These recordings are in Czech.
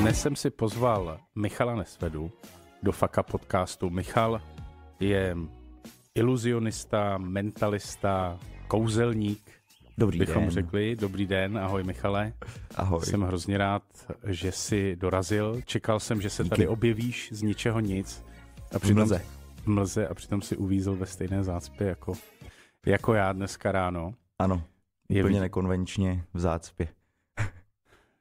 Dnes jsem si pozval Michala Nesvedu do Faka podcastu. Michal je iluzionista, mentalista, kouzelník, Dobrý bychom den. řekli. Dobrý den, ahoj Michale. Ahoj. Jsem hrozně rád, že jsi dorazil. Čekal jsem, že se Díky. tady objevíš z ničeho nic. A V mlze. V mlze a přitom si uvízl ve stejné zácpě jako, jako já dneska ráno. Ano, Je úplně vidět, nekonvenčně v zácpě.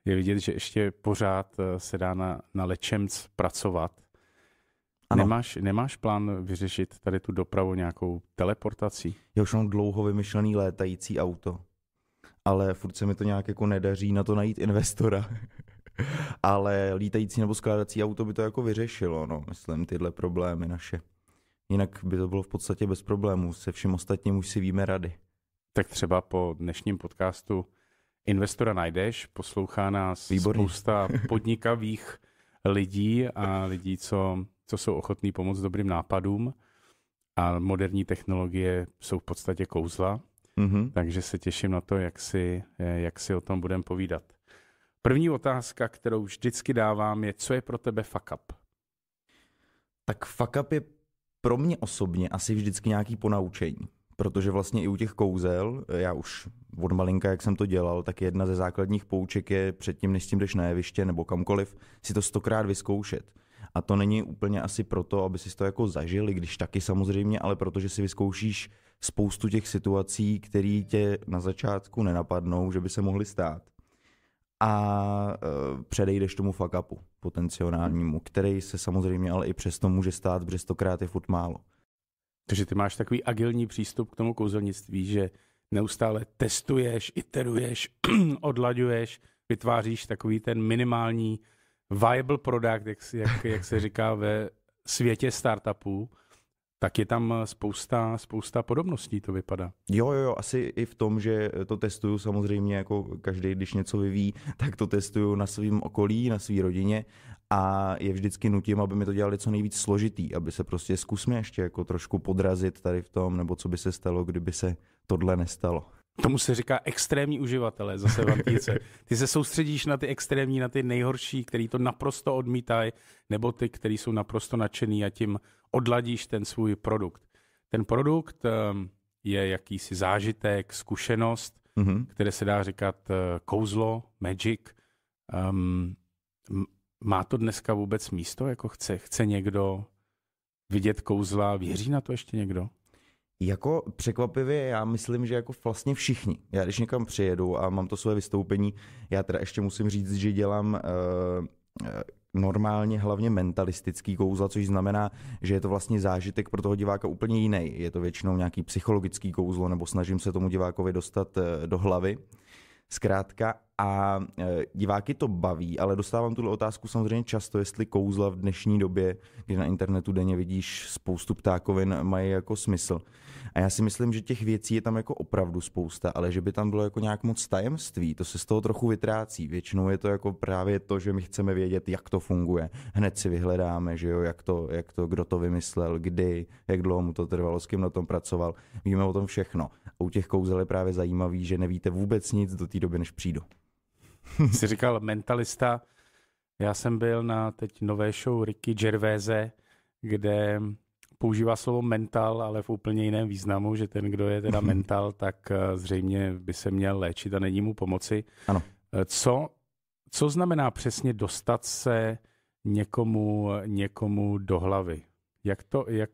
je vidět, že ještě pořád eh, se dá na, na lečemc pracovat. Ano. Nemáš, nemáš plán vyřešit tady tu dopravu nějakou teleportací? Já už mám dlouho vymyšlený létající auto, ale furt se mi to nějak jako nedaří na to najít investora. ale lítající nebo skládací auto by to jako vyřešilo, no, myslím, tyhle problémy naše. Jinak by to bylo v podstatě bez problémů, se vším ostatním už si víme rady. Tak třeba po dnešním podcastu investora najdeš, poslouchá nás Výborně. spousta podnikavých lidí a lidí, co, co jsou ochotní pomoct dobrým nápadům a moderní technologie jsou v podstatě kouzla, Mhm. takže se těším na to, jak si, jak si o tom budeme povídat. První otázka, kterou vždycky dávám, je, co je pro tebe fuck up? Tak fuck up je pro mě osobně asi vždycky nějaký ponaučení. Protože vlastně i u těch kouzel, já už od malinka, jak jsem to dělal, tak jedna ze základních pouček je předtím, než s tím jdeš na jeviště nebo kamkoliv, si to stokrát vyzkoušet. A to není úplně asi proto, aby si to jako zažili, když taky samozřejmě, ale protože si vyzkoušíš spoustu těch situací, které tě na začátku nenapadnou, že by se mohly stát. A uh, předejdeš tomu fuck upu potenciálnímu, který se samozřejmě ale i přesto může stát, protože stokrát je furt málo. Takže ty máš takový agilní přístup k tomu kouzelnictví, že neustále testuješ, iteruješ, odlaďuješ, vytváříš takový ten minimální viable product, jak, jak, jak se říká ve světě startupů, tak je tam spousta, spousta podobností, to vypadá. Jo, jo, jo, asi i v tom, že to testuju samozřejmě jako každý, když něco vyvíjí, tak to testuju na svém okolí, na své rodině a je vždycky nutím, aby mi to dělali co nejvíc složitý, aby se prostě zkusme ještě jako trošku podrazit tady v tom, nebo co by se stalo, kdyby se tohle nestalo. Tomu se říká extrémní uživatelé zase v antíce. Ty se soustředíš na ty extrémní, na ty nejhorší, který to naprosto odmítají, nebo ty, který jsou naprosto nadšený a tím odladíš ten svůj produkt. Ten produkt ehm, je jakýsi zážitek, zkušenost, Mhm. které se dá říkat eh, kouzlo, magic. Um, má to dneska vůbec místo? Jako chce, chce někdo vidět kouzla? Věří na to ještě někdo? Jako překvapivě, já myslím, že jako vlastně všichni. Já když někam přijedu a mám to své vystoupení, já teda ještě musím říct, že dělám uh, normálně hlavně mentalistický kouzla, což znamená, že je to vlastně zážitek pro toho diváka úplně jiný. Je to většinou nějaký psychologický kouzlo, nebo snažím se tomu divákovi dostat eh, do hlavy. Zkrátka, a e, diváky to baví, ale dostávám tuhle otázku samozřejmě často, jestli kouzla v dnešní době, kdy na internetu denně vidíš spoustu ptákovin, mají jako smysl. A já si myslím, že těch věcí je tam jako opravdu spousta, ale že by tam bylo jako nějak moc tajemství, to se z toho trochu vytrácí. Většinou je to jako právě to, že my chceme vědět, jak to funguje. Hned si vyhledáme, že jo, jak to, jak to, kdo to vymyslel, kdy, jak dlouho mu to trvalo, s kým na tom pracoval. Víme o tom všechno. A u těch kouzel je právě zajímavý, že nevíte vůbec nic do té doby, než přijdu. Jsi říkal mentalista. Já jsem byl na teď nové show Ricky Gervaise, kde používá slovo mental, ale v úplně jiném významu, že ten, kdo je teda mental, tak eh, zřejmě by se měl léčit a není mu pomoci. Ano. Eh, Co, co znamená přesně dostat se někomu, někomu do hlavy? Jak, to, jak,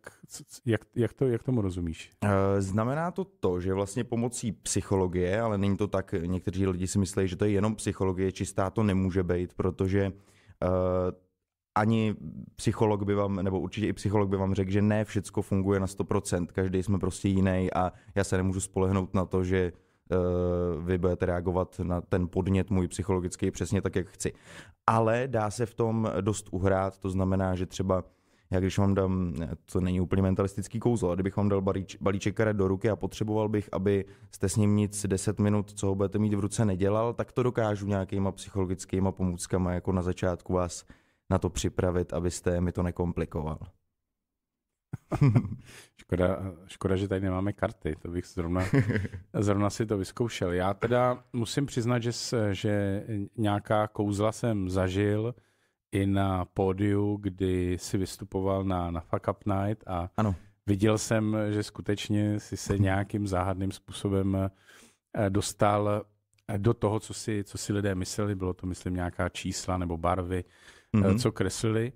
jak, jak, to, jak tomu rozumíš? Eh, Znamená to to, že vlastně pomocí psychologie, ale není to tak, někteří lidi si myslí, že to je jenom psychologie, čistá to nemůže být, protože uh, ani psycholog by vám, nebo určitě i psycholog by vám řekl, že ne všecko funguje na 100%, každý jsme prostě jiný a já se nemůžu spolehnout na to, že uh, vy budete reagovat na ten podnět můj psychologický přesně tak, jak chci. Ale dá se v tom dost uhrát, to znamená, že třeba já když vám dám, to není úplně mentalistický kouzlo, ale kdybych vám dal balíč, balíček karet do ruky a potřeboval bych, aby jste s ním nic 10 minut, co ho budete mít v ruce, nedělal, tak to dokážu nějakýma psychologickýma pomůckama jako na začátku vás na to připravit, abyste mi to nekomplikoval. škoda, škoda, že tady nemáme karty, to bych zrovna, zrovna si to vyzkoušel. Já teda musím přiznat, že, že nějaká kouzla jsem zažil i na pódiu, kdy si vystupoval na, na Fuck Up Night a ano. viděl jsem, že skutečně si se nějakým záhadným způsobem eh, dostal do toho, co si, co si lidé mysleli. Bylo to, myslím, nějaká čísla nebo barvy, mm-hmm. co kreslili.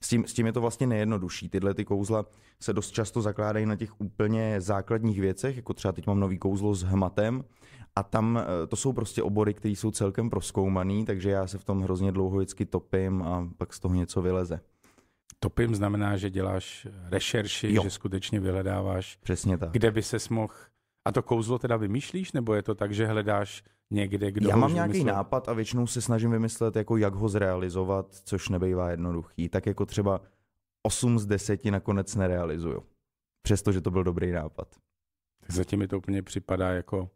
S tím, s tím je to vlastně nejjednodušší. Tyhle ty kouzla se dost často zakládají na těch úplně základních věcech, jako třeba teď mám nový kouzlo s hmatem a tam eh, to jsou prostě obory, které jsou celkem proskoumaný, takže já se v tom hrozně dlouho vždycky topím a pak z toho něco vyleze. Topím znamená, že děláš rešerši, jo. že skutečně vyhledáváš, Přesně tak. kde by se mohl... A to kouzlo teda vymýšlíš, nebo je to tak, že hledáš někde, kdo Já mám nějaký vymyslel? nápad a většinou se snažím vymyslet, jako jak ho zrealizovat, což nebejvá jednoduchý. Tak jako třeba 8 z 10 nakonec nerealizuju. Přestože to byl dobrý nápad. Zatím mi to úplně připadá jako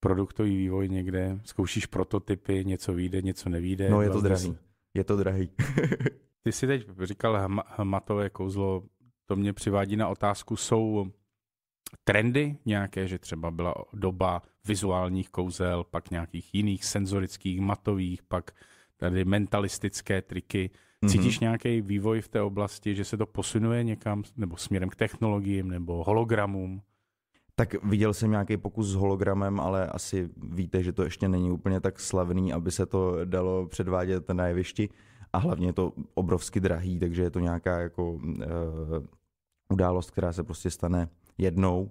produktový vývoj někde, zkoušíš prototypy, něco vyjde, něco nevíde. No je to drahý, je to drahý. Ty si teď říkal hmatové kouzlo, to mě přivádí na otázku, jsou trendy nějaké, že třeba byla doba vizuálních kouzel, pak nějakých jiných senzorických, matových, pak tady mentalistické triky. Cítíš mm-hmm. nějaký vývoj v té oblasti, že se to posunuje někam, nebo směrem k technologiím, nebo hologramům? Tak viděl jsem nějaký pokus s hologramem, ale asi víte, že to ještě není úplně tak slavný, aby se to dalo předvádět na jevišti. A hlavně je to obrovsky drahý, takže je to nějaká jako uh, událost, která se prostě stane jednou.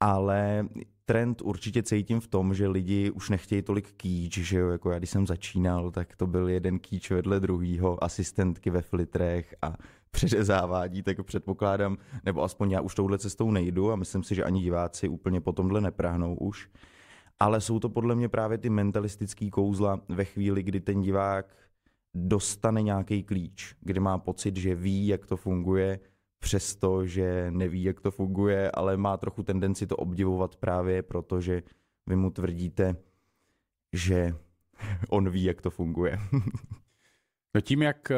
Ale trend určitě cítím v tom, že lidi už nechtějí tolik kýč, že jo, jako já když jsem začínal, tak to byl jeden kýč vedle druhýho, asistentky ve flitrech a přeřezávání, tak předpokládám, nebo aspoň já už touhle cestou nejdu a myslím si, že ani diváci úplně po tomhle neprahnou už. Ale jsou to podle mě právě ty mentalistické kouzla ve chvíli, kdy ten divák dostane nějaký klíč, kdy má pocit, že ví, jak to funguje, přesto, že neví, jak to funguje, ale má trochu tendenci to obdivovat právě proto, že vy mu tvrdíte, že on ví, jak to funguje. no tím, jak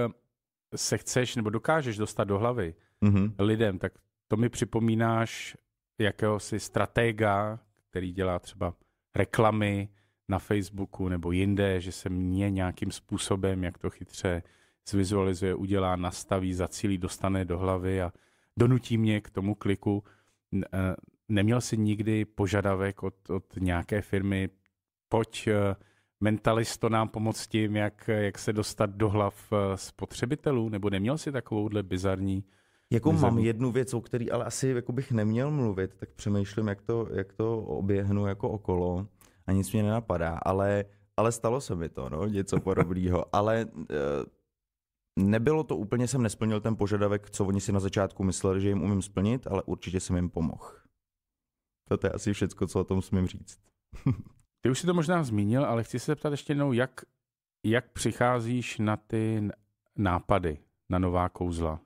se chceš nebo dokážeš dostat do hlavy mm-hmm. lidem, tak to mi připomínáš jakéhosi stratega, který dělá třeba reklamy na Facebooku nebo jinde, že se mě nějakým způsobem, jak to chytře zvizualizuje, udělá, nastaví, zacílí, dostane do hlavy a donutí mě k tomu kliku. Eh, neměl jsi nikdy požadavek od, od nějaké firmy, pojď eh, mentalisto nám pomoct tím, jak, jak se dostat do hlav eh, spotřebitelů, nebo neměl jsi takovouhle bizarní jako mám jednu věc, o který ale asi jako bych neměl mluvit, tak přemýšlím, jak to, jak to oběhnu jako okolo a nic mě nenapadá, ale, ale stalo se mi to, no, něco podobného, ale nebylo to úplně, jsem nesplnil ten požadavek, co oni si na začátku mysleli, že jim umím splnit, ale určitě jsem jim pomohl. To je asi všechno, co o tom smím říct. Ty už si to možná zmínil, ale chci se zeptat ještě jednou, jak, jak přicházíš na ty nápady, na nová kouzla?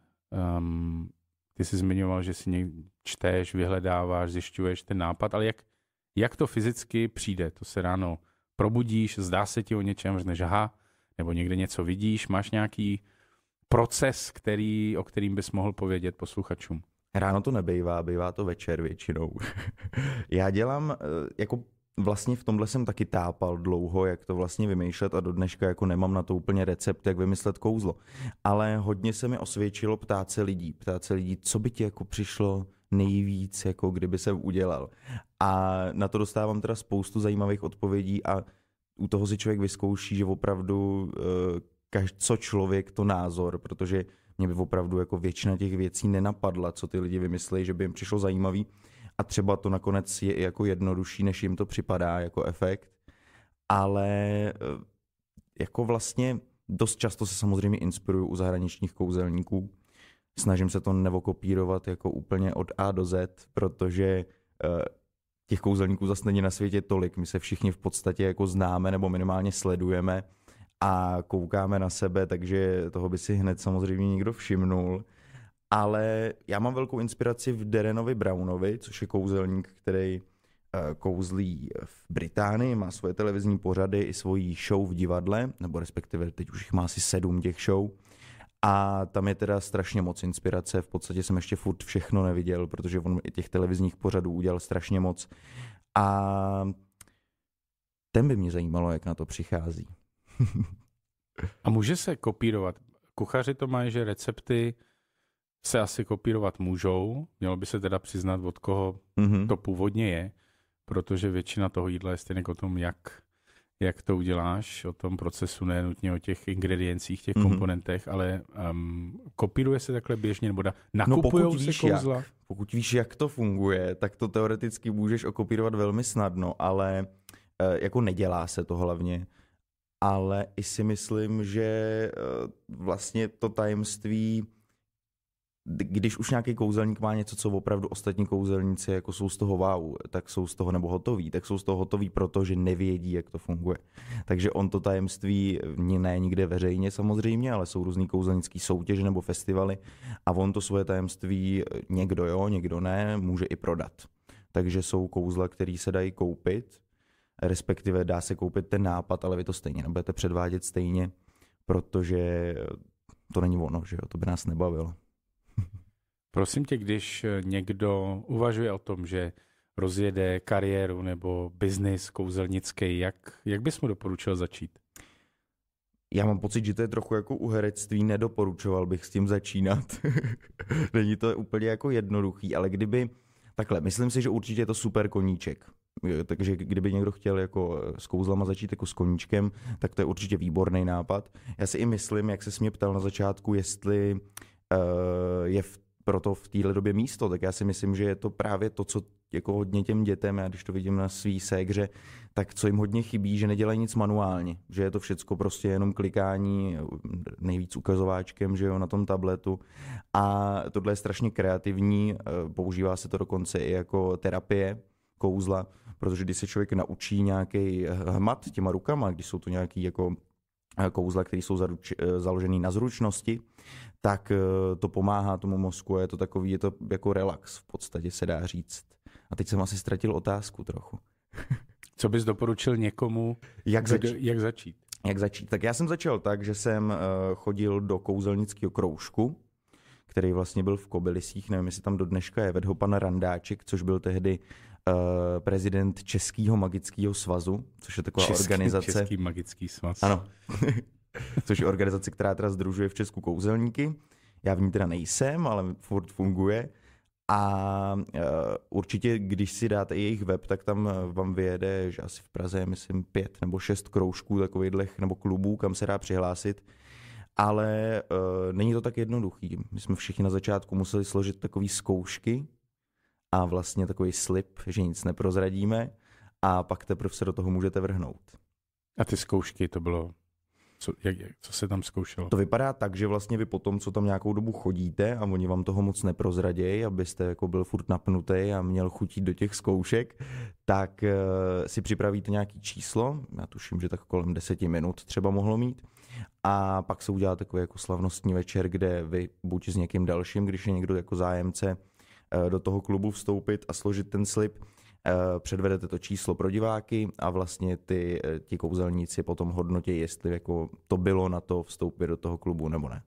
Um, ty jsi zmiňoval, že si někdy čteš, vyhledáváš, zjišťuješ ten nápad, ale jak, jak to fyzicky přijde? To se ráno probudíš, zdá se ti o něčem, řekneš, aha, nebo někde něco vidíš, máš nějaký proces, který, o kterým bys mohl povědět posluchačům? Ráno to nebejvá, bývá to večer většinou. Já dělám, eh, jako vlastně v tomhle jsem taky tápal dlouho, jak to vlastně vymýšlet a do dneška jako nemám na to úplně recept, jak vymyslet kouzlo. Ale hodně se mi osvědčilo ptát se lidí, ptát se lidí, co by ti jako přišlo nejvíc, jako kdyby se udělal. A na to dostávám teda spoustu zajímavých odpovědí a u toho si člověk vyzkouší, že opravdu eh, každý, co člověk, to názor, protože mě by opravdu jako většina těch věcí nenapadla, co ty lidi vymyslejí, že by jim přišlo zajímavý a třeba to nakonec je i jako jednodušší, než jim to připadá jako efekt, ale eh, jako vlastně dost často se samozřejmě inspiruju u zahraničních kouzelníků. Snažím se to nevokopírovat jako úplně od A do Z, protože eh, těch kouzelníků zase není na světě tolik. My se všichni v podstatě jako známe nebo minimálně sledujeme a koukáme na sebe, takže toho by si hned samozřejmě někdo všimnul. Ale já mám velkou inspiraci v Derenovi Brownovi, což je kouzelník, který eh, kouzlí v Británii, má svoje televizní pořady i svoji show v divadle, nebo respektive teď už jich má asi sedm těch show. A tam je teda strašně moc inspirace, v podstatě jsem ještě furt všechno neviděl, protože on i těch televizních pořadů udělal strašně moc. A ten by mě zajímalo, jak na to přichází. A může se kopírovat? Kuchaři to mají, že recepty se asi kopírovat můžou. Mělo by se teda přiznat, od koho mm-hmm. to původně je, protože většina toho jídla je stejně o tom, jak, jak to uděláš, o tom procesu, ne nutně o těch ingrediencích, těch mm-hmm. komponentech, ale um, kopíruje se takhle běžně, nebo da, nakupují no se kouzla? Jak, pokud víš, jak to funguje, tak to teoreticky můžeš okopírovat velmi snadno, ale uh, jako nedělá se to hlavně ale i si myslím, že eh, vlastně to tajemství, když už nějaký kouzelník má něco, co opravdu ostatní kouzelníci jako jsou z toho wow, tak jsou z toho nebo hotoví, tak jsou z toho hotoví, protože nevědí, jak to funguje. Takže on to tajemství ne nikde veřejně samozřejmě, ale jsou různý kouzelnický soutěže nebo festivaly a on to svoje tajemství někdo jo, někdo ne, může i prodat. Takže jsou kouzla, které se dají koupit respektive dá se koupit ten nápad, ale vy to stejně nebudete předvádět stejně, protože to není ono, že jo, to by nás nebavilo. Prosím tě, když někdo uvažuje o tom, že rozjede kariéru nebo biznis kouzelnický, jak, jak bys mu doporučil začít? Já mám pocit, že to je trochu jako u herectví, nedoporučoval bych s tím začínat. Není to úplně jako jednoduchý, ale kdyby, takhle, myslím si, že určitě je to super koníček takže kdyby někdo chtěl jako s kouzlama začít jako s koníčkem, tak to je určitě výborný nápad. Já si i myslím, jak se mě ptal na začátku, jestli uh, je v, proto v téhle době místo, tak já si myslím, že je to právě to, co jako hodně těm dětem, já když to vidím na svý ségře, tak co jim hodně chybí, že nedělají nic manuálně, že je to všecko prostě jenom klikání nejvíc ukazováčkem, že jo, na tom tabletu a tohle je strašně kreativní, eh, používá se to dokonce i jako terapie, kouzla, protože když se člověk naučí nějaký hmat těma rukama, když jsou to nějaký jako eh, kouzla, které jsou zaruč, eh, založené na zručnosti, tak eh, to pomáhá tomu mozku a je to takový, je to jako relax v podstatě se dá říct. A teď jsem asi ztratil otázku trochu. Co bys doporučil někomu, jak, zač- jak začít? Jak začít? Tak já jsem začal tak, že jsem chodil do kouzelnického kroužku, který vlastně byl v Kobylisích, nevím, jestli tam do dneška je, vedl ho pan Randáček, což byl tehdy Eh, prezident Českého magického svazu, což je taková Český, organizace. Český magický svaz. Ano. což je organizace, která teda združuje v Česku kouzelníky. Já v ní teda nejsem, ale furt funguje. A uh, určitě, když si dáte jejich web, tak tam eh, vám vyjede, že asi v Praze je, myslím, pět nebo šest kroužků takových nebo klubů, kam se dá přihlásit. Ale uh, není to tak jednoduchý. My jsme všichni na začátku museli složit takové zkoušky, a vlastně takový slib, že nic neprozradíme a pak teprve se do toho můžete vrhnout. A ty zkoušky, to bylo, co, jak, co se tam zkoušelo? To vypadá tak, že vlastně vy potom, co tam nějakou dobu chodíte a oni vám toho moc neprozradějí, abyste jako byl furt napnutý a měl chutit do těch zkoušek, tak uh, si připravíte nějaký číslo, já tuším, že tak kolem deseti minut třeba mohlo mít, a pak se udělá takový jako slavnostní večer, kde vy buď s někým dalším, když je někdo jako zájemce, do toho klubu vstoupit a složit ten slib. Eh, předvedete to číslo pro diváky a vlastně ty, eh, ti kouzelníci potom hodnotí, jestli jako to bylo na to vstoupit do toho klubu nebo ne.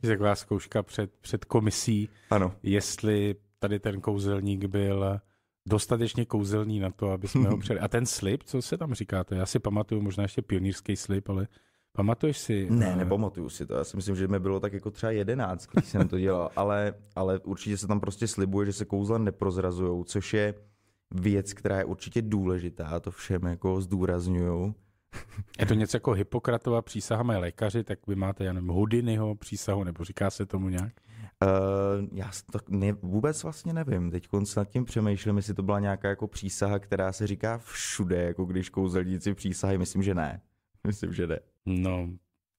Taková zkouška před, před komisí, ano. jestli tady ten kouzelník byl dostatečně kouzelný na to, aby jsme ho přeli. A ten slib, co se tam říká, to já si pamatuju možná ještě pionýrský slib, ale Pamatuješ si? Ne, uh... nepamatuju si to. Já si myslím, že mi bylo tak jako třeba jedenáct, když jsem to dělal, ale, ale určitě se tam prostě slibuje, že se kouzla neprozrazují, což je věc, která je určitě důležitá, to všem jako zdůrazňují. Je to něco jako Hippokratova přísaha mají lékaři, tak vy máte, já nevím, přísahu, nebo říká se tomu nějak? Uh, já to ne, vůbec vlastně nevím. Teď nad tím přemýšlím, jestli to byla nějaká jako přísaha, která se říká všude, jako když kouzelníci přísahy. Myslím, že ne. Myslím, že ne. No,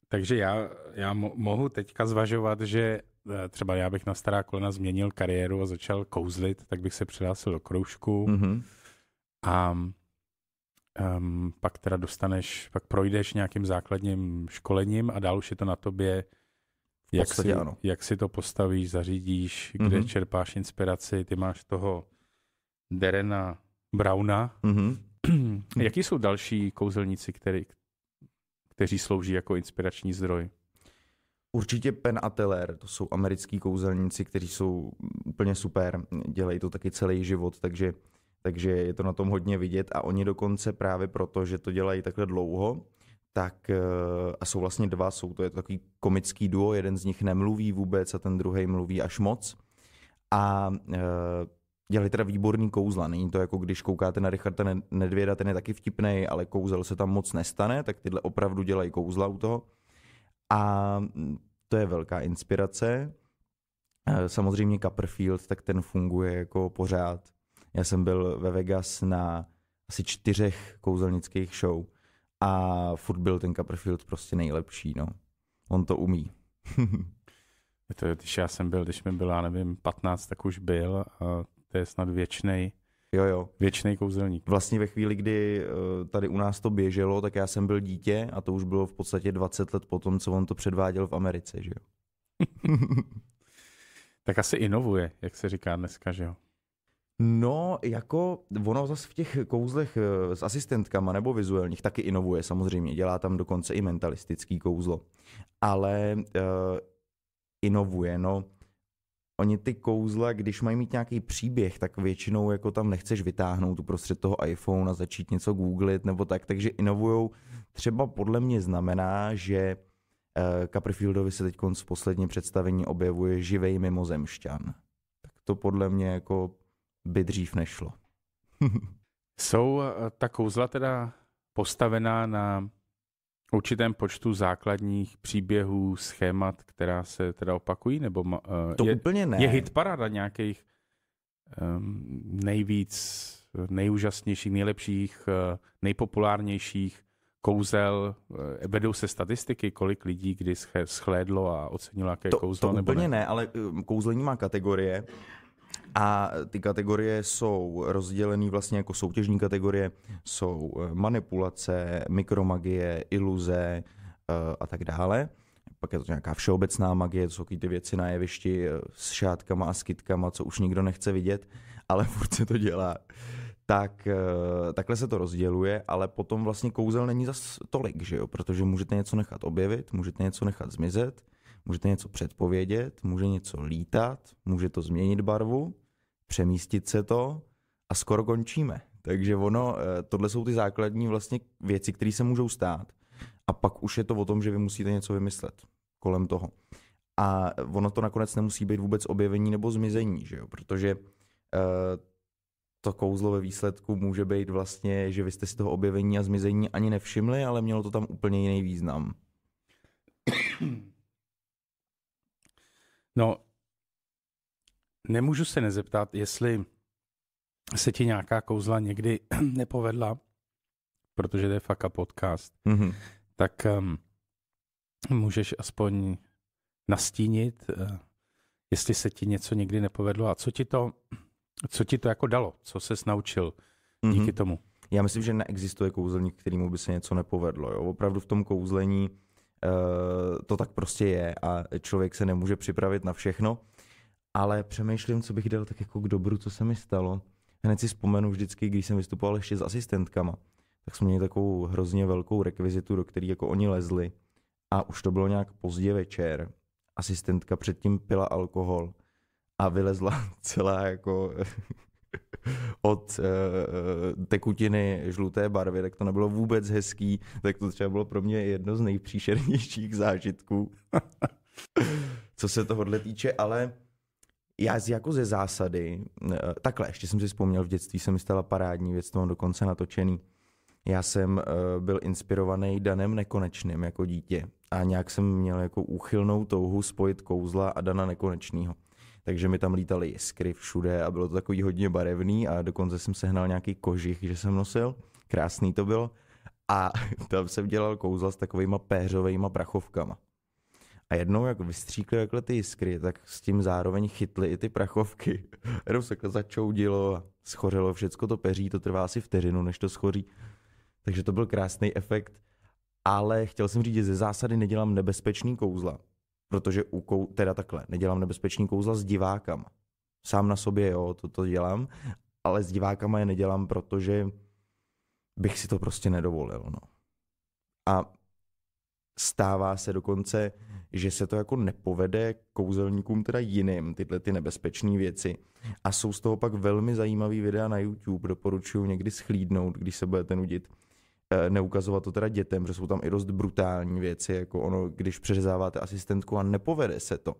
takže já, já mo- mohu teďka zvažovat, že eh, třeba já bych na stará kolena změnil kariéru a začal kouzlit, tak bych se přihlásil do kroužku mm-hmm. a um, pak teda dostaneš, pak projdeš nějakým základním školením a dál už je to na tobě, jak si, ano. jak si to postavíš, zařídíš, kde mm-hmm. čerpáš inspiraci. Ty máš toho Derena Brauna. Mm-hmm. Jaký jsou další kouzelníci, který, kteří slouží jako inspirační zdroj? Určitě Penn a to jsou americký kouzelníci, kteří jsou úplně super, dělají to taky celý život, takže, takže je to na tom hodně vidět a oni dokonce právě proto, že to dělají takhle dlouho, tak eh, a jsou vlastně dva, jsou to je to takový komický duo, jeden z nich nemluví vůbec a ten druhý mluví až moc. A e, dělali teda výborný kouzla. Není to jako když koukáte na Richarda Nedvěda, ten je taky vtipný, ale kouzel se tam moc nestane, tak tyhle opravdu dělají kouzla u toho. A to je velká inspirace. Samozřejmě Copperfield, tak ten funguje jako pořád. Já jsem byl ve Vegas na asi čtyřech kouzelnických show a furt byl ten Copperfield prostě nejlepší, no. On to umí. to, když já jsem byl, když mi byla, nevím, 15, tak už byl a to je snad věčnej, Jo, jo. Věčný kouzelník. Vlastně ve chvíli, kdy eh, tady u nás to běželo, tak já jsem byl dítě a to už bylo v podstatě 20 let potom, co on to předváděl v Americe, že jo. tak asi inovuje, jak se říká dneska, že jo. No, jako ono zase v těch kouzlech eh, s asistentkama nebo vizuálních taky inovuje samozřejmě. Dělá tam dokonce i mentalistický kouzlo. Ale uh, inovuje, no oni ty kouzla, když mají mít nějaký příběh, tak většinou jako tam nechceš vytáhnout uprostřed toho iPhone a začít něco googlit nebo tak, takže inovujou třeba podle mě znamená, že uh, Copperfieldovi se teď v posledním představení objevuje živej mimozemšťan. Tak to podle mě jako by dřív nešlo. Jsou eh, ta kouzla teda postavená na určitém počtu základních příběhů, schémat, která se teda opakují? Nebo uh, to je, úplně ne. Je hit parada nějakých um, nejvíc, nejúžasnějších, nejlepších, uh, nejpopulárnějších kouzel, vedou se statistiky, kolik lidí kdy schlédlo a ocenilo, jaké to, kouzlo? To nebo úplně ne? ne, ale kouzlení má kategorie a ty kategorie jsou rozdělené vlastně jako soutěžní kategorie. Jsou eh, manipulace, mikromagie, iluze eh, a tak dále. Pak je to nějaká všeobecná magie, to jsou ty věci na jevišti eh, s šátkama a skytkama, co už nikdo nechce vidět, ale furt se to dělá. Tak takhle se to rozděluje, ale potom vlastně kouzel není zas tolik, že jo? protože můžete něco nechat objevit, můžete něco nechat zmizet, můžete něco předpovědět, může něco lítat, může to změnit barvu, přemístit se to a skoro končíme. Takže ono, eh, tohle jsou ty základní vlastně věci, které se můžou stát. A pak už je to o tom, že vy musíte něco vymyslet kolem toho. A ono to nakonec nemusí být vůbec objevení nebo zmizení, že jo? protože uh, to kouzlo ve výsledku může být vlastně, že vy jste si toho objevení a zmizení ani nevšimli, ale mělo to tam úplně jiný význam. No, nemůžu se nezeptat, jestli se ti nějaká kouzla někdy nepovedla, protože to je faka podcast, mm-hmm. tak um, můžeš aspoň nastínit, uh, jestli se ti něco někdy nepovedlo a co ti to, co ti to jako dalo, co ses naučil díky mm-hmm. tomu. Já myslím, že neexistuje kouzelník, kterýmu by se něco nepovedlo. Jo? Opravdu v tom kouzlení to tak prostě je a člověk se nemůže připravit na všechno ale přemýšlím, co bych dal tak jako k dobru, co se mi stalo. Hned si vzpomenu vždycky, když jsem vystupoval ještě s asistentkama, tak jsme měli takovou hrozně velkou rekvizitu, do které jako oni lezli a už to bylo nějak pozdě večer. Asistentka předtím pila alkohol a vylezla celá jako od uh, tekutiny žluté barvy, tak to nebylo vůbec hezký, tak to třeba bylo pro mě jedno z nejpříšernějších zážitků, co se tohohle týče, ale já z, jako ze zásady, eh, takhle, ještě jsem si vzpomněl, v dětství se mi stala parádní věc, to mám dokonce natočený. Já jsem uh, byl inspirovaný Danem Nekonečným jako dítě a nějak jsem měl jako úchylnou touhu spojit kouzla a Dana Nekonečného. Takže mi tam lítaly jiskry všude a bylo to takový hodně barevný a dokonce jsem sehnal nějaký kožich, že jsem nosil. Krásný to bylo. A tam jsem dělal kouzla s takovýma péřovými prachovkama. A jednou, jak vystříkli takhle ty jiskry, tak s tím zároveň chytli i ty prachovky. Jenom se začoudilo a schořelo všecko to peří, to trvá asi vteřinu, než to schoří. Takže to byl krásný efekt. Ale chtěl jsem říct, že ze zásady nedělám nebezpečný kouzla. Protože u kou... teda takhle, nedělám nebezpečný kouzla s divákama. Sám na sobě, jo, to, to dělám, ale s divákama je nedělám, protože bych si to prostě nedovolil, no. A stává se dokonce, že se to jako nepovede kouzelníkům teda jiným, tyhle ty nebezpečné věci. A jsou z toho pak velmi zajímavý videa na YouTube, doporučuji někdy schlídnout, když se budete nudit. E, neukazovat to teda dětem, protože jsou tam i dost brutální věci, jako ono, když přeřezáváte asistentku a nepovede se to,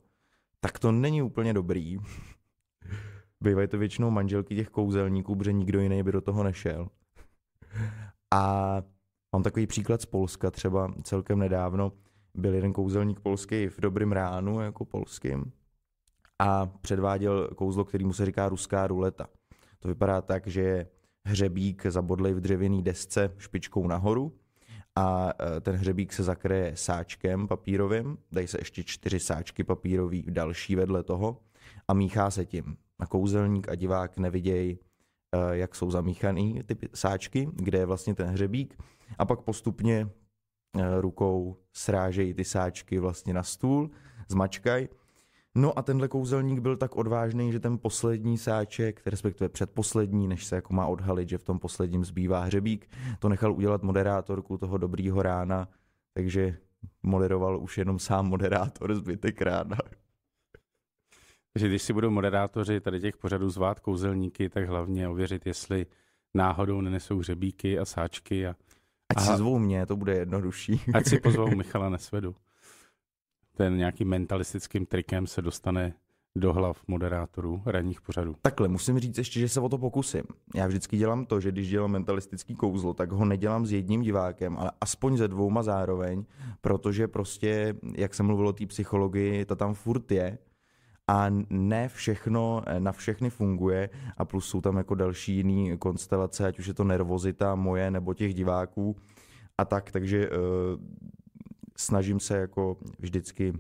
tak to není úplně dobrý. Bývají to většinou manželky těch kouzelníků, protože nikdo jiný by do toho nešel. A mám takový příklad z Polska, třeba celkem nedávno byl jeden kouzelník polský v dobrým ránu, jako polským, a předváděl kouzlo, který mu se říká ruská ruleta. To vypadá tak, že je hřebík zabodlej v dřevěné desce špičkou nahoru a e, ten hřebík se zakryje sáčkem papírovým, dají se ještě čtyři sáčky papírový další vedle toho a míchá se tím. A kouzelník a divák nevidějí, e, jak jsou zamíchaný ty sáčky, kde je vlastně ten hřebík a pak postupně e, rukou srážejí ty sáčky vlastně na stůl, zmačkaj No a tenhle kouzelník byl tak odvážný, že ten poslední sáček, respektive předposlední, než se jako má odhalit, že v tom posledním zbývá hřebík, to nechal udělat moderátorku toho dobrýho rána, takže moderoval už jenom sám moderátor zbytek rána. Takže když si budou moderátoři tady těch pořadů zvát kouzelníky, tak hlavně ověřit, jestli náhodou nenesou hřebíky a sáčky. A, ať si zvou mě, to bude jednodušší. Ať si pozvou Michala Nesvedu ten nějakým mentalistickým trikem se dostane do hlav moderátorů ranních pořadů. Takhle, musím říct ještě, že se o to pokusím. Já vždycky dělám to, že když dělám mentalistický kouzlo, tak ho nedělám s jedním divákem, ale aspoň ze dvouma zároveň, protože prostě, jak jsem mluvil o té psychologii, to tam furt je a ne všechno na všechny funguje a plus jsou tam jako další jiný konstelace, ať už je to nervozita moje nebo těch diváků a tak, takže uh, snažím se jako vždycky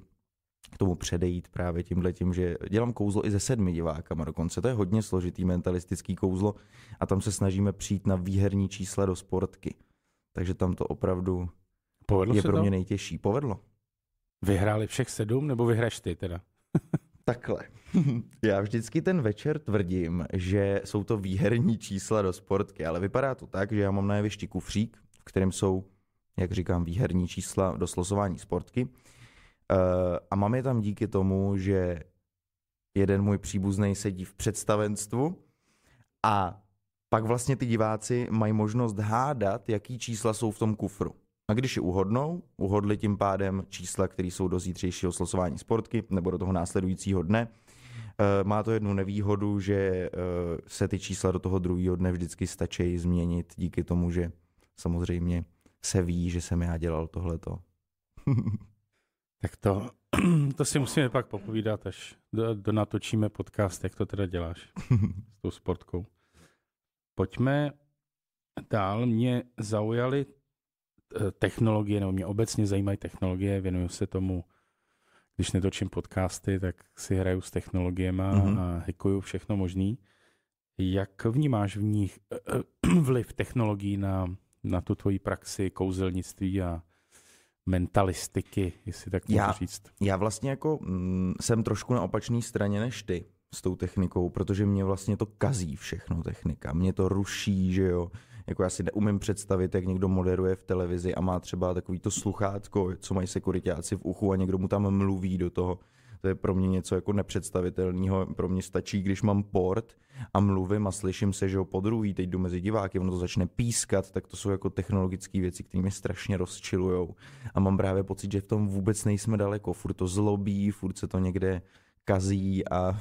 k tomu předejít právě tímhle tím, že dělám kouzlo i ze sedmi divákama dokonce. To je hodně složitý mentalistický kouzlo a tam se snažíme přijít na výherní čísla do sportky. Takže tam to opravdu Povedlo je pro to? mě nejtěžší. Povedlo. Vyhráli všech sedm nebo vyhraš ty teda? Takhle. Já vždycky ten večer tvrdím, že jsou to výherní čísla do sportky, ale vypadá to tak, že já mám na jevišti kufřík, v kterém jsou jak říkám, výherní čísla do slosování sportky. Eh, a mám je tam díky tomu, že jeden můj příbuzný sedí v představenstvu a pak vlastně ty diváci mají možnost hádat, jaký čísla jsou v tom kufru. A když je uhodnou, uhodli tím pádem čísla, které jsou do zítřejšího slosování sportky nebo do toho následujícího dne, eh, má to jednu nevýhodu, že eh, se ty čísla do toho druhého dne vždycky stačí změnit díky tomu, že samozřejmě se ví, že jsem já dělal tohleto. tak to, to si musíme pak popovídat, až do, do natočíme podcast, jak to teda děláš s tou sportkou. Pojďme dál. Mě zaujaly eh, technologie, nebo mě obecně zajímají technologie, věnuju se tomu, když netočím podcasty, tak si hraju s technologiemi mm-hmm. a hackuju všechno možný. Jak vnímáš v nich eh, eh, vliv technologií na na tu tvoji praxi kouzelnictví a mentalistiky, jestli tak můžu já, říct. Já vlastně jako mm, jsem trošku na opačné straně než ty s tou technikou, protože mě vlastně to kazí všechno technika. Mě to ruší, že jo. Jako já si neumím představit, jak někdo moderuje v televizi a má třeba takový to sluchátko, co mají sekuritáci v uchu a někdo mu tam mluví do toho to je pro mě něco jako nepředstavitelného. Pro mě stačí, když mám port a mluvím a slyším se, že ho podruhý, teď jdu mezi diváky, ono to začne pískat, tak to jsou jako technologické věci, které mě strašně rozčilujou. A mám právě pocit, že v tom vůbec nejsme daleko. Furt to zlobí, furt se to někde kazí a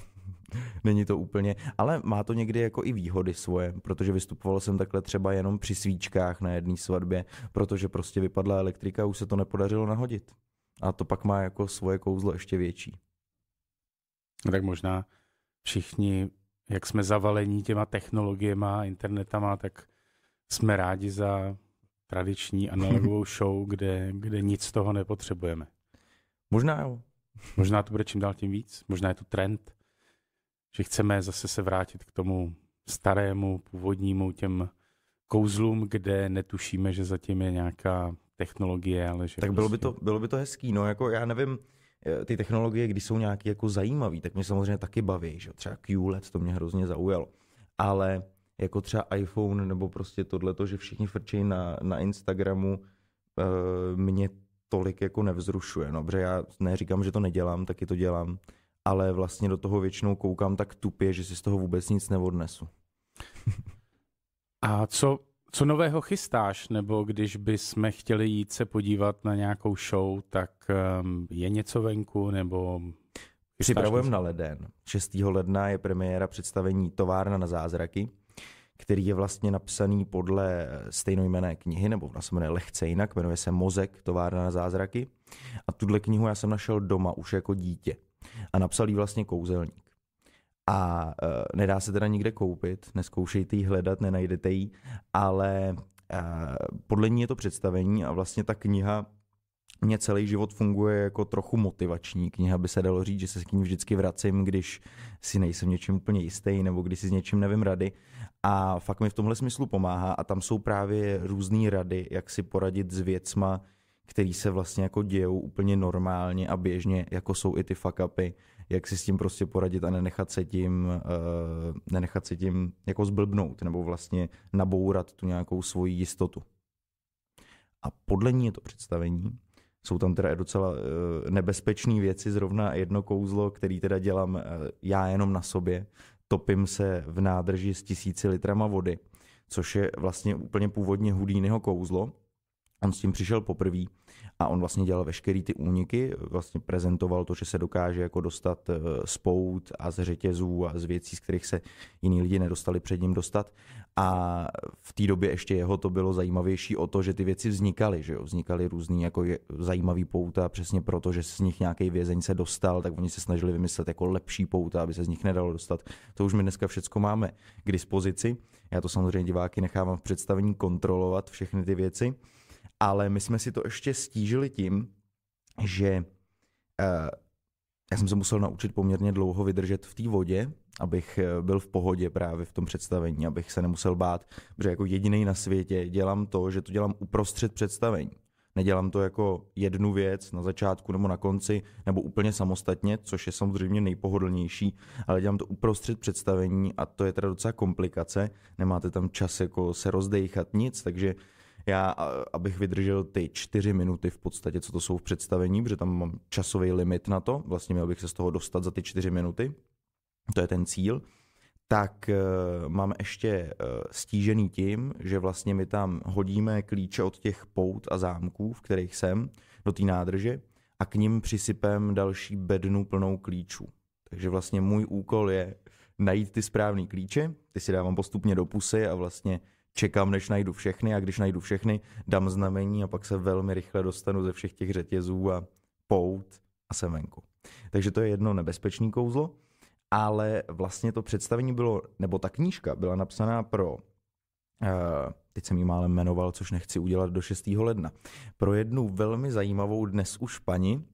Není to úplně, ale má to někdy jako i výhody svoje, protože vystupoval jsem takhle třeba jenom při svíčkách na jedné svatbě, protože prostě vypadla elektrika a už se to nepodařilo nahodit. A to pak má jako svoje kouzlo ještě větší. No tak možná všichni, jak jsme zavalení těma technologiemi a internetama, tak jsme rádi za tradiční analogovou show, kde, kde nic z toho nepotřebujeme. Možná jo. Možná to bude čím dál tím víc. Možná je to trend, že chceme zase se vrátit k tomu starému, původnímu, těm kouzlům, kde netušíme, že zatím je nějaká technologie, ale že... Tak bylo, by prostě to, bylo by to hezký, no jako já nevím, ty technologie, když jsou nějaký jako zajímavý, tak mě samozřejmě taky baví, že třeba QLED, to mě hrozně zaujalo. Ale jako třeba iPhone nebo prostě tohleto, že všichni frčejí na, na Instagramu, uh, mě tolik jako nevzrušuje. No, protože já neříkám, že to nedělám, taky to dělám, ale vlastně do toho většinou koukám tak tupě, že si z toho vůbec nic neodnesu. A co, co nového chystáš? Nebo když bychom chtěli jít se podívat na nějakou show, tak um, je něco venku? Nebo Připravujeme na leden. 6. ledna je premiéra představení Továrna na zázraky, který je vlastně napsaný podle stejnojmené knihy, nebo vlastně jmenuje lehce jinak, jmenuje se Mozek, továrna na zázraky. A tuhle knihu já jsem našel doma už jako dítě. A napsal ji vlastně kouzelník. A uh, nedá se teda nikde koupit, neskoušejte ji hledat, nenajdete ji, ale uh, podle ní je to představení a vlastně ta kniha mě celý život funguje jako trochu motivační kniha, by se dalo říct, že se k ní vždycky vracím, když si nejsem něčím úplně jistý nebo když si s něčím nevím rady. A fakt mi v tomhle smyslu pomáhá a tam jsou právě různé rady, jak si poradit s věcma, který se vlastně jako dějou úplně normálně a běžně, jako jsou i ty fuck upy, jak si s tím prostě poradit a nenechat se tím, uh, nenechat se tím jako zblbnout nebo vlastně nabourat tu nějakou svoji jistotu. A podle ní je to představení, jsou tam teda docela uh, nebezpečné věci, zrovna jedno kouzlo, který teda dělám uh, já jenom na sobě. Topím se v nádrži s tisíci litrama vody, což je vlastně úplně původně Houdiniho kouzlo. On s tím přišel poprvé a on vlastně dělal veškerý ty úniky, vlastně prezentoval to, že se dokáže jako dostat z pout a z řetězů a z věcí, z kterých se jiní lidi nedostali před ním dostat. A v té době ještě jeho to bylo zajímavější o to, že ty věci vznikaly, že jo? vznikaly různý jako zajímavý pouta, přesně proto, že z nich nějaký vězeň se dostal, tak oni se snažili vymyslet jako lepší pouta, aby se z nich nedalo dostat. To už my dneska všechno máme k dispozici. Já to samozřejmě diváky nechávám v představení kontrolovat všechny ty věci ale my jsme si to ještě stížili tím, že uh, já jsem se musel naučit poměrně dlouho vydržet v té vodě, abych eh, byl v pohodě právě v tom představení, abych se nemusel bát, protože jako jediný na světě dělám to, že to dělám uprostřed představení. Nedělám to jako jednu věc na začátku nebo na konci, nebo úplně samostatně, což je samozřejmě nejpohodlnější, ale dělám to uprostřed představení a to je teda docela komplikace. Nemáte tam čas jako se rozdejchat nic, takže já, abych vydržel ty čtyři minuty v podstatě, co to jsou v představení, protože tam mám časový limit na to, vlastně měl bych se z toho dostat za ty čtyři minuty, to je ten cíl, tak uh, máme ještě uh, stížený tím, že vlastně my tam hodíme klíče od těch pout a zámků, v kterých jsem, do té nádrže a k ním přisypem další bednu plnou klíčů. Takže vlastně můj úkol je najít ty správné klíče, ty si dávám postupně do pusy a vlastně čekám, než najdu všechny a když najdu všechny, dám znamení a pak se velmi rychle dostanu ze všech těch řetězů a pout a jsem venku. Takže to je jedno nebezpečné kouzlo, ale vlastně to představení bylo, nebo ta knížka byla napsaná pro, uh, teď jsem ji málem jmenoval, což nechci udělat do 6. ledna, pro jednu velmi zajímavou dnes už paní,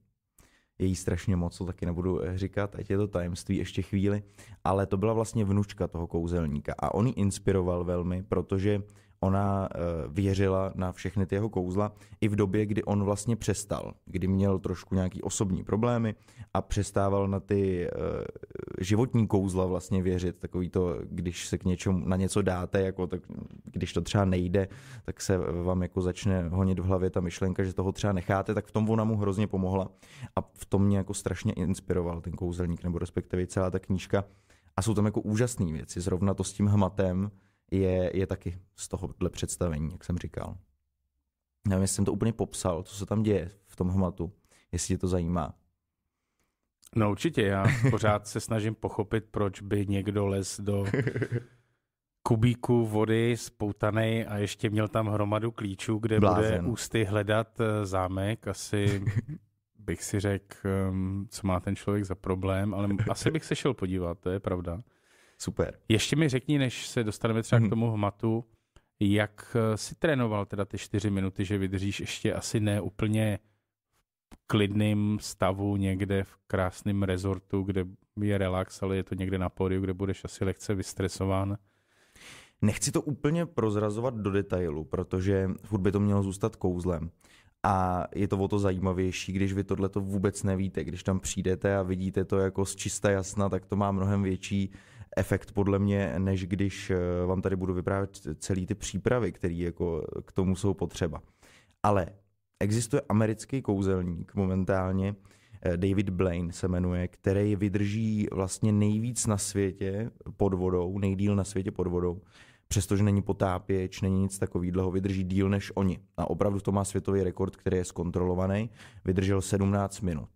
je jí strašně moc, to taky nebudu eh, říkat, ať je to tajemství ještě chvíli, ale to byla vlastně vnučka toho kouzelníka a on ji inspiroval velmi, protože ona eh, věřila na všechny ty jeho kouzla i v době, kdy on vlastně přestal, kdy měl trošku nějaký osobní problémy a přestával na ty eh, životní kouzla vlastně věřit. Takový to, když se k něčemu, na něco dáte, jako tak, když to třeba nejde, tak se vám jako začne honit v hlavě ta myšlenka, že toho třeba necháte, tak v tom ona mu hrozně pomohla a v tom mě jako strašně inspiroval ten kouzelník, nebo respektive celá ta knížka. A jsou tam jako úžasné věci, zrovna to s tím hmatem, je, je taky z tohohle představení, jak jsem říkal. Nevím, jestli jsem to úplně popsal, co se tam děje v tom hmatu, jestli tě to zajímá. No určitě, já pořád se snažím pochopit, proč by někdo les do kubíku vody spoutaný a ještě měl tam hromadu klíčů, kde Blázen. bude ústy hledat eh, zámek. Asi bych si řekl, ehm, co má ten člověk za problém, ale asi bych se šel podívat, to je pravda. Super. Ještě mi řekni, než se dostaneme třeba mm. k mhm. tomu hmatu, jak eh, si trénoval teda ty čtyři minuty, že vydržíš ještě asi ne úplně v klidném stavu někde v krásném rezortu, kde je relax, ale je to někde na pódiu, kde budeš asi lehce vystresován. Nechci to úplně prozrazovat do detailu, protože v hudbě to mělo zůstat kouzlem. A je to o to zajímavější, když vy tohle to vůbec nevíte. Když tam přijdete a vidíte to jako z čista jasna, tak to má mnohem větší efekt podle mě, než když eh, vám tady budu vyprávět celý ty přípravy, které jako k tomu jsou potřeba. Ale Existuje americký kouzelník momentálně, eh, David Blaine se jmenuje, který vydrží vlastně nejvíc na světě pod vodou, nejdíl na světě pod vodou, přestože není potápěč, není nic takového, vydrží díl než oni. A opravdu to má světový rekord, který je zkontrolovaný, vydržel 17 minut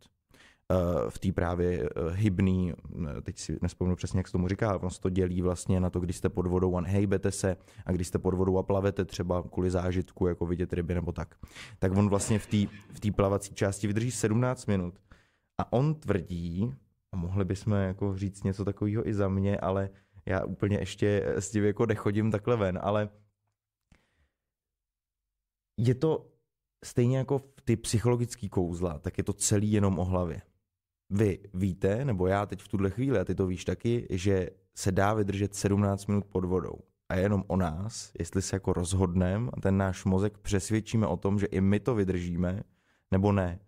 v té právě eh, hybný, eh, teď si nespomenu přesně, jak se tomu říká, ono se to dělí vlastně na to, když jste pod vodou a hejbete se a když jste pod vodou a plavete třeba kvůli zážitku, jako vidět ryby nebo tak. Tak on vlastně v té v plavací části vydrží 17 minut. A on tvrdí, a mohli bychom jako říct něco takového i za mě, ale já úplně ještě s tím jako nechodím takhle ven, ale je to stejně jako ty psychologické kouzla, tak je to celý jenom o hlavě vy víte, nebo já teď v tuhle chvíli, a ty to víš taky, že se dá vydržet 17 minut pod vodou. A je jenom o nás, jestli se jako rozhodneme a ten náš mozek přesvědčíme o tom, že i my to vydržíme, nebo ne.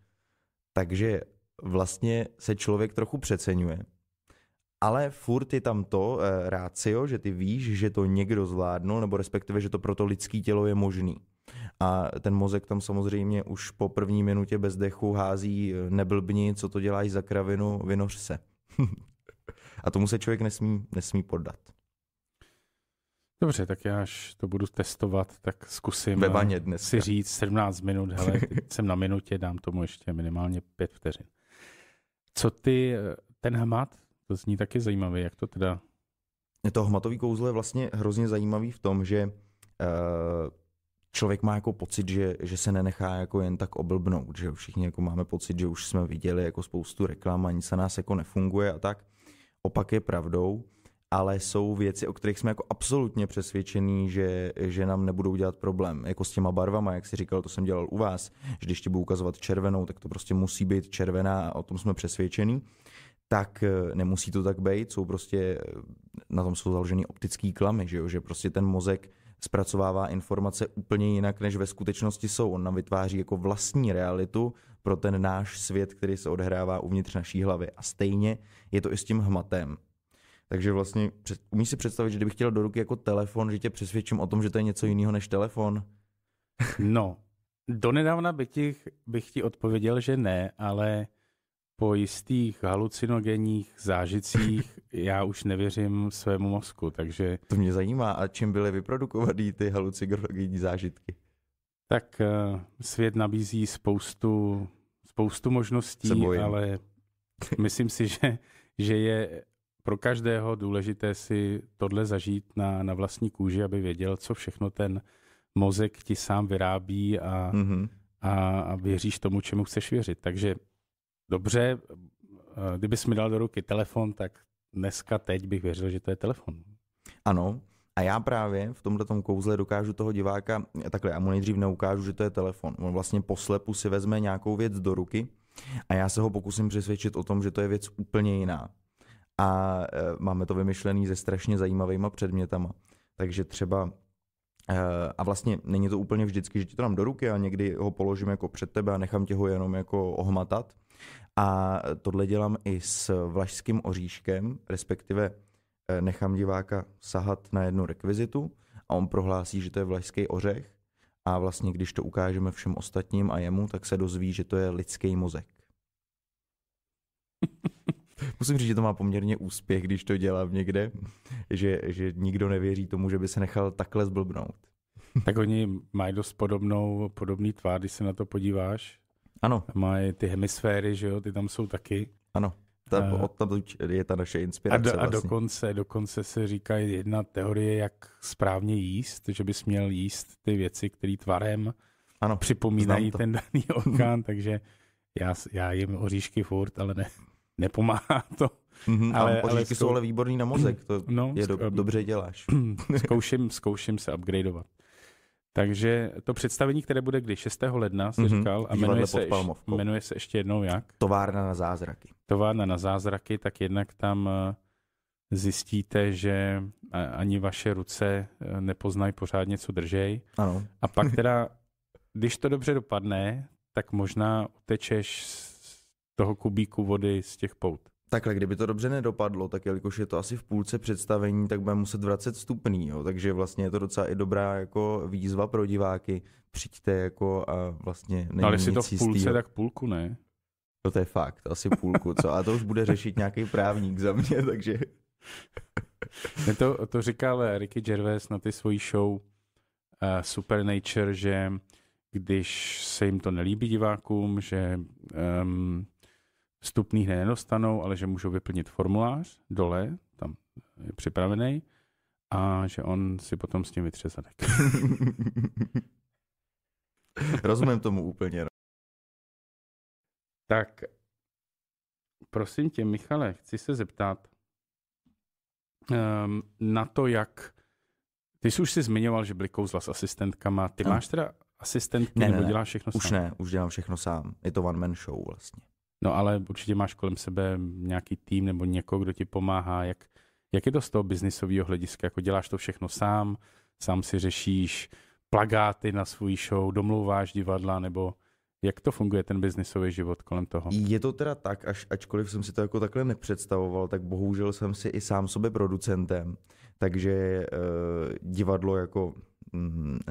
Takže vlastně se člověk trochu přeceňuje. Ale furt je tam to e, rácio, že ty víš, že to někdo zvládnul, nebo respektive, že to pro to lidské tělo je možný. A ten mozek tam samozřejmě už po první minutě bez dechu hází eh, neblbni, co to děláš za kravinu, vynoř se. a tomu se člověk nesmí, nesmí poddat. Dobře, tak já až to budu testovat, tak zkusím Ve vaně eh, si říct 17 minut, hele, jsem na minutě, dám tomu ještě minimálně 5 vteřin. Co ty, eh, ten hmat, to zní taky zajímavý, jak to teda... To hmatový kouzlo je vlastně hrozně zajímavý v tom, že uh, člověk má jako pocit, že, že se nenechá jako jen tak oblbnout, že všichni jako máme pocit, že už jsme viděli jako spoustu reklam a nic se nás jako nefunguje a tak. Opak je pravdou, ale jsou věci, o kterých jsme jako absolutně přesvědčení, že, že nám nebudou dělat problém. Jako s těma barvama, jak si říkal, to jsem dělal u vás, že když ti budu ukazovat červenou, tak to prostě musí být červená a o tom jsme přesvědčení tak eh, nemusí to tak být, jsou prostě, na tom jsou založený optický klamy, že, jo? že prostě ten mozek zpracovává informace úplně jinak, než ve skutečnosti jsou. On nám vytváří jako vlastní realitu pro ten náš svět, který se odhrává uvnitř naší hlavy. A stejně je to i s tím hmatem. Takže vlastně umíš si představit, že kdybych chtěl do ruky jako telefon, že tě přesvědčím o tom, že to je něco jiného než telefon? No, donedávna bych ti, bych ti odpověděl, že ne, ale po jistých halucinogenních zážitcích já už nevěřím svému mozku, takže... To mě zajímá. A čím byly vyprodukovaný ty halucinogenní zážitky? Tak uh, svět nabízí spoustu, spoustu možností, ale myslím si, že, že je pro každého důležité si tohle zažít na, na vlastní kůži, aby věděl, co všechno ten mozek ti sám vyrábí a, mm-hmm. a, a věříš tomu, čemu chceš věřit. Takže dobře, eh, kdybys mi dal do ruky telefon, tak dneska, teď bych věřil, že to je telefon. Ano, a já právě v tomhle kouzle dokážu toho diváka, takhle já mu nejdřív neukážu, že to je telefon. On vlastně poslepu si vezme nějakou věc do ruky a já se ho pokusím přesvědčit o tom, že to je věc úplně jiná. A e, máme to vymyšlený ze strašně zajímavýma předmětama. Takže třeba e, a vlastně není to úplně vždycky, že ti to dám do ruky a někdy ho položím jako před tebe a nechám tě ho jenom jako ohmatat, a tohle dělám i s vlašským oříškem, respektive eh, nechám diváka sahat na jednu rekvizitu a on prohlásí, že to je vlašský ořech a vlastně když to ukážeme všem ostatním a jemu, tak se dozví, že to je lidský mozek. Musím říct, že to má poměrně úspěch, když to dělám někde, že, že nikdo nevěří tomu, že by se nechal takhle zblbnout. tak oni mají dost podobnou, podobný tvár, když se na to podíváš. Ano. Mají ty hemisféry, že jo, ty tam jsou taky. Ano. Ta, uh, tam je ta naše inspirace. A, do, vlastně. a dokonce, dokonce se říká jedna teorie, jak správně jíst, že bys měl jíst ty věci, které tvarem ano, připomínají ten daný orgán, takže já, já jim oříšky furt, ale ne, nepomáhá to. Mm-hmm, ale, ale zkou... jsou ale výborný na mozek, to no, je do, dobře děláš. zkouším, zkouším se upgradeovat. Takže to představení, které bude kdy? 6. ledna, jsi mm-hmm. říkal, a jmenuje se, jmenuje se ještě jednou jak? Továrna na zázraky. Továrna na zázraky, tak jednak tam eh, zjistíte, že ani vaše ruce eh, nepoznají pořádně, co držej. Ano. A pak teda, když to dobře dopadne, tak možná utečeš z toho kubíku vody z těch pout. Takhle, kdyby to dobře nedopadlo, tak jelikož je to asi v půlce představení, tak budeme muset vracet vstupný, jo. takže vlastně je to docela i dobrá jako výzva pro diváky. Přijďte jako a vlastně není ale jestli to v půlce, jistýho. tak půlku ne. No to je fakt, asi půlku, co? A to už bude řešit nějaký právník za mě, takže... To, to říkal Ricky Gervais na ty svojí show uh, Supernature, že když se jim to nelíbí divákům, že um, vstupný hned nedostanou, ale že můžou vyplnit formulář dole, tam je připravený, a že on si potom s tím vytře zadek. Rozumím tomu úplně. No. Tak, prosím tě, Michale, chci se zeptat um, na to, jak... Ty jsi už si zmiňoval, že byly kouzla s asistentkama. Ty No. máš teda asistentky Ne, ne, nebo ne. děláš všechno Už sám? ne, už dělám všechno sám. Je to one man show vlastně. No ale určitě máš kolem sebe nějaký tým nebo někoho, kdo ti pomáhá. Jak, jak je to z toho biznisového hlediska? Jako děláš to všechno sám, sám si řešíš plagáty na svůj show, domlouváš divadla, nebo jak to funguje ten biznisový život kolem toho? Je to teda tak, až, ačkoliv jsem si to jako takhle nepředstavoval, tak bohužel jsem si i sám sobě producentem, takže uh, divadlo jako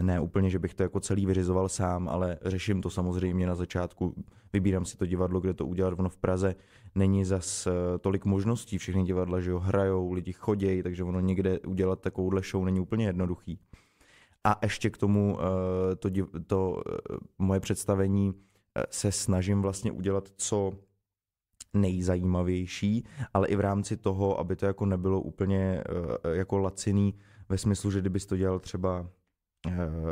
ne úplně, že bych to jako celý vyřizoval sám, ale řeším to samozřejmě na začátku. Vybírám si to divadlo, kde to udělat. Ono v Praze není zas eh, tolik možností. Všechny divadla, že jo, hrajou, lidi chodějí, takže ono někde udělat takovouhle show není úplně jednoduchý. A ještě k tomu eh, to, to eh, moje představení se snažím vlastně udělat co nejzajímavější, ale i v rámci toho, aby to jako nebylo úplně jako laciný ve smyslu, že kdybys to dělal třeba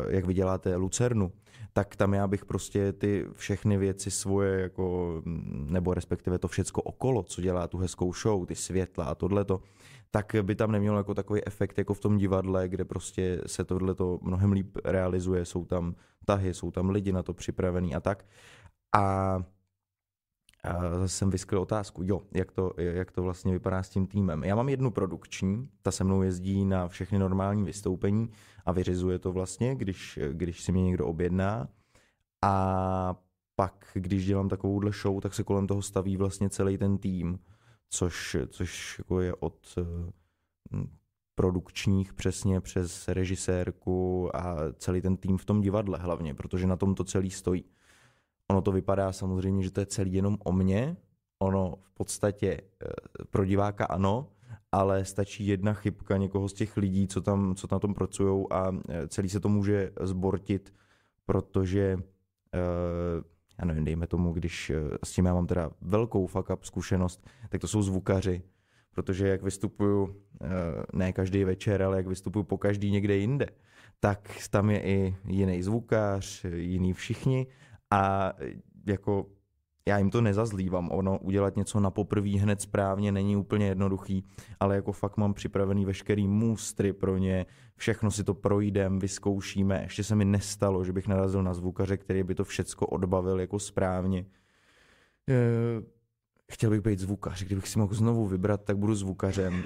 jak vy děláte Lucernu, tak tam já bych prostě ty všechny věci svoje, jako, mm, nebo respektive to všecko okolo, co dělá tu hezkou show, ty světla a tohleto, tak by tam nemělo jako takový efekt jako v tom divadle, kde prostě se tohleto mnohem líp realizuje, jsou tam tahy, jsou tam lidi na to připravený a tak. A jsem vyskryl otázku, jo, jak to, jak to vlastně vypadá s tím týmem. Já mám jednu produkční, ta se mnou jezdí na všechny normální vystoupení a vyřizuje to vlastně, když, když si mě někdo objedná. A pak, když dělám takovouhle show, tak se kolem toho staví vlastně celý ten tým, což, což jako je od eh, produkčních přesně přes režisérku a celý ten tým v tom divadle hlavně, protože na tom to celý stojí. Ono to vypadá samozřejmě, že to je celý jenom o mně. Ono v podstatě eh, pro diváka ano, ale stačí jedna chybka někoho z těch lidí, co tam, co na tom pracují a eh, celý se to může zbortit, protože eh, já nevím, dejme tomu, když s tím já mám teda velkou fuck up zkušenost, tak to jsou zvukaři, protože jak vystupuju ne každý večer, ale jak vystupuju po každý někde jinde, tak tam je i jiný zvukař, jiný všichni a jako já jim to nezazlívám. Ono udělat něco na poprví hned správně není úplně jednoduchý, ale jako fakt mám připravený veškerý můstry pro ně, všechno si to projdem, vyzkoušíme. Ještě se mi nestalo, že bych narazil na zvukaře, který by to všecko odbavil jako správně. Eh, Chtěl bych být zvukař. Kdybych si mohl znovu vybrat, tak budu zvukařem,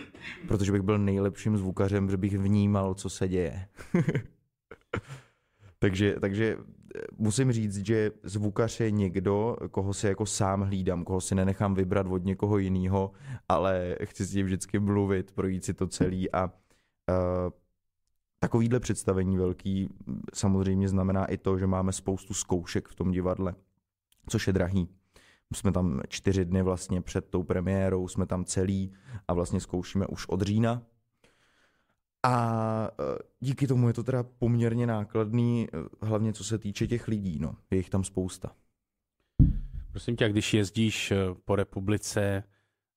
protože bych byl nejlepším zvukařem, že bych vnímal, co se děje. takže, takže eh, musím říct, že zvukař je někdo, koho si jako sám hlídám, koho si nenechám vybrat od někoho jiného, ale chci s ním vždycky mluvit, projít si to celý a uh, takovýhle představení velký samozřejmě znamená i to, že máme spoustu zkoušek v tom divadle, což je drahý. Jsme tam čtyři dny vlastně před tou premiérou, jsme tam celý a vlastně zkoušíme už od října. A eh, díky tomu je to teda poměrně nákladný, eh, hlavně co se týče těch lidí, no. Je jich tam spousta. Prosím tě, když jezdíš eh, po republice,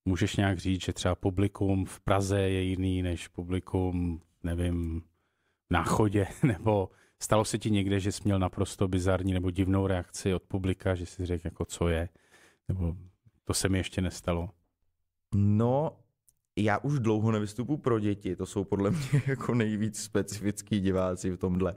můžeš nějak říct, že třeba publikum v Praze je jiný než publikum, nevím, v Náchodě, nebo stalo se ti někde, že jsi měl naprosto bizarní nebo divnou reakci od publika, že si řekl, jako co je, nebo to se mi ještě nestalo. No, já už dlouho nevystupuji pro děti, to jsou podle mě jako nejvíc specifický diváci v tomhle.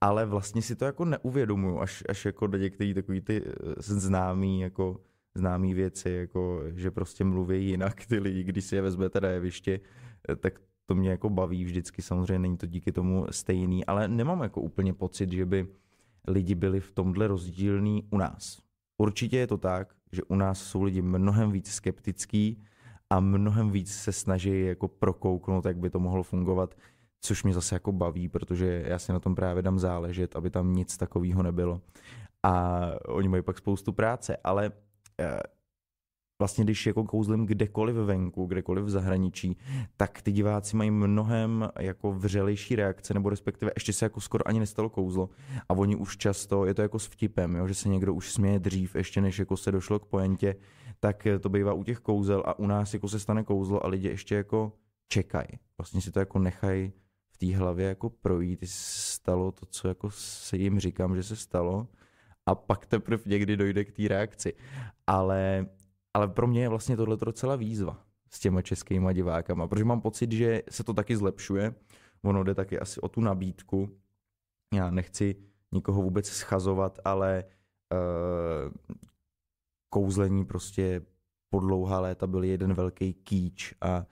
Ale vlastně si to jako neuvědomuju, až, až jako do některý takový ty eh, známý, jako známý věci, jako že prostě mluví jinak ty lidi, když si je vezmete na jeviště, eh, tak to mě jako baví vždycky, samozřejmě není to díky tomu stejný, ale nemám jako úplně pocit, že by lidi byli v tomhle rozdílní u nás. Určitě je to tak, že u nás jsou lidi mnohem víc skeptický a mnohem víc se snaží jako prokouknout, jak by to mohlo fungovat, což mě zase jako baví, protože já si na tom právě dám záležet, aby tam nic takového nebylo. A oni mají pak spoustu práce, ale eh, vlastně když jako kouzlím kdekoliv venku, kdekoliv v zahraničí, tak ty diváci mají mnohem jako vřelejší reakce, nebo respektive ještě se jako skoro ani nestalo kouzlo a oni už často, je to jako s vtipem, jo, že se někdo už směje dřív, ještě než jako se došlo k pointě, tak to bývá u těch kouzel a u nás jako se stane kouzlo a lidi ještě jako čekají. Vlastně si to jako nechají v té hlavě jako projít, stalo to, co jako se jim říkám, že se stalo a pak teprve někdy dojde k té reakci. Ale ale pro mě je vlastně tohle docela výzva s těma českýma divákama, protože mám pocit, že se to taky zlepšuje. Ono jde taky asi o tu nabídku. Já nechci nikoho vůbec schazovat, ale uh, kouzlení prostě po dlouhá léta byl jeden velký kýč a uh,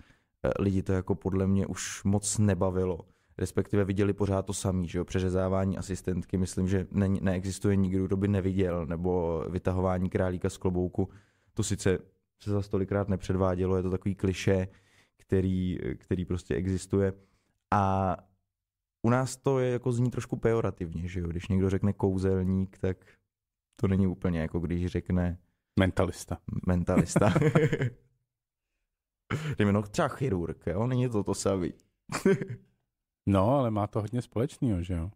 lidi to jako podle mě už moc nebavilo. Respektive viděli pořád to samý, že jo, přeřezávání asistentky, myslím, že ne, neexistuje nikdo, kdo by neviděl, nebo vytahování králíka z klobouku, to sice se za stolikrát nepředvádělo, je to takový kliše, který, který prostě existuje. A u nás to je jako zní trošku pejorativně, že jo? Když někdo řekne kouzelník, tak to není úplně jako když řekne... Mentalista. Mentalista. Dejme no třeba chirurg, jo? Není to to samý. no, ale má to hodně společného, že jo?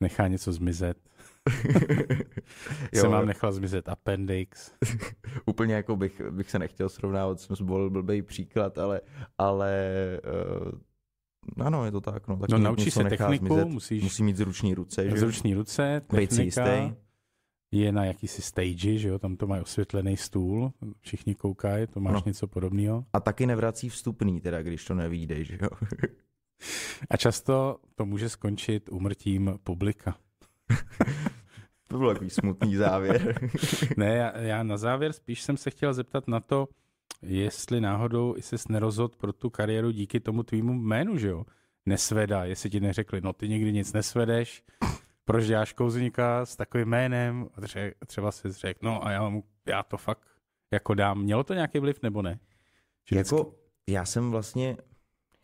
Nechá něco zmizet. se mám nechal zmizet appendix. Úplně jako bych, bych se nechtěl srovnávat, jsem zvolil blbý příklad, ale, ale uh, ano, je to tak. No, tak no naučí se techniku, zmizet, musíš... Musí mít zruční ruce. Že? Zruční ruce, technika. Je na jakýsi stage, že jo, tam to mají osvětlený stůl, všichni koukají, to máš no. něco podobného. A taky nevrací vstupný, teda, když to nevíde, že jo. A často to může skončit umrtím publika. to byl takový smutný závěr. ne, já, já na závěr spíš jsem se chtěl zeptat na to, jestli náhodou jsi nerozhodl pro tu kariéru díky tomu tvýmu jménu, že jo? Nesveda, jestli ti neřekli, no ty nikdy nic nesvedeš, proč děláš kouzníka s takovým jménem? A třeba si řekl, no a já, mám, já to fakt jako dám. Mělo to nějaký vliv nebo ne? Že jako, vždycky... já jsem vlastně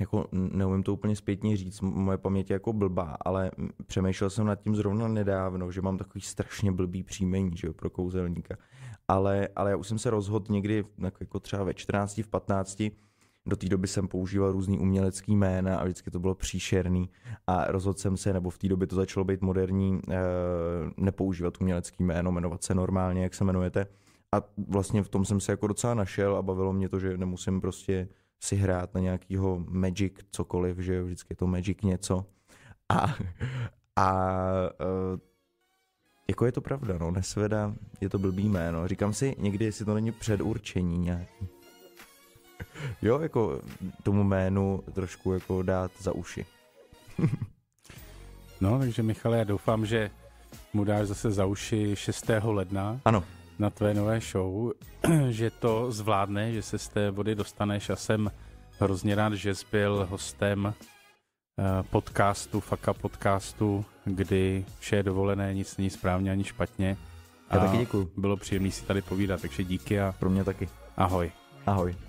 jako neumím to úplně zpětně říct, moje paměť je jako blbá, ale přemýšlel jsem nad tím zrovna nedávno, že mám takový strašně blbý příjmení, že jo, pro kouzelníka. Ale, ale já už jsem se rozhodl někdy, jako třeba ve 14, v 15, do té doby jsem používal různý umělecký jména a vždycky to bylo příšerný a rozhodl jsem se, nebo v té době to začalo být moderní, eh, nepoužívat umělecký jméno, jmenovat se normálně, jak se jmenujete. A vlastně v tom jsem se jako docela našel a bavilo mě to, že nemusím prostě si hrát na nějakýho Magic cokoliv, že vždycky je to Magic něco. A, a uh, jako je to pravda, no, Nesveda je to blbý jméno. Říkám si někdy, jestli to není předurčení nějaký. Jo, jako tomu jménu trošku jako dát za uši. no, takže Michale, já doufám, že mu dáš zase za uši 6. ledna. Ano na tvé nové show, že to zvládne, že se z té vody dostaneš a jsem hrozně rád, že jsi byl hostem eh, podcastu, Faka podcastu, kdy vše je dovolené, nic není správně ani špatně. Já a taky děkuji. Bylo příjemné si tady povídat, takže díky a... Pro mě taky. Ahoj. Ahoj.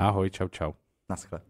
Ahoj, čau, čau. Naschle.